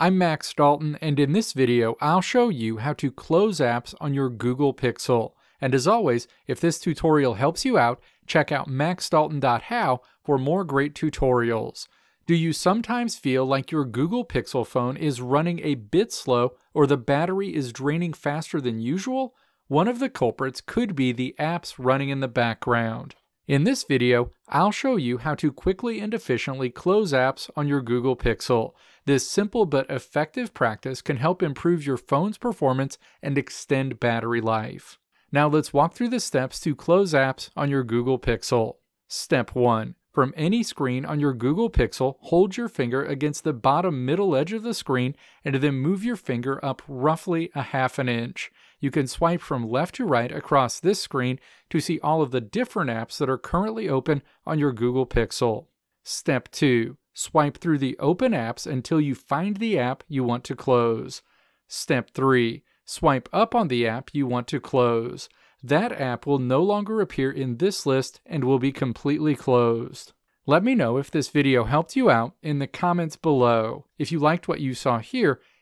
I'm Max Dalton, and in this video, I'll show you how to close apps on your Google Pixel. And as always, if this tutorial helps you out, check out maxdalton.how for more great tutorials. Do you sometimes feel like your Google Pixel phone is running a bit slow or the battery is draining faster than usual? One of the culprits could be the apps running in the background. In this video, I'll show you how to quickly and efficiently close apps on your Google Pixel. This simple but effective practice can help improve your phone's performance and extend battery life. Now let's walk through the steps to close apps on your Google Pixel. Step 1. From any screen on your Google Pixel, hold your finger against the bottom middle edge of the screen and then move your finger up roughly a half an inch you can swipe from left to right across this screen to see all of the different apps that are currently open on your Google Pixel. Step 2. Swipe through the open apps until you find the app you want to close. Step 3. Swipe up on the app you want to close. That app will no longer appear in this list and will be completely closed. Let me know if this video helped you out in the comments below. If you liked what you saw here,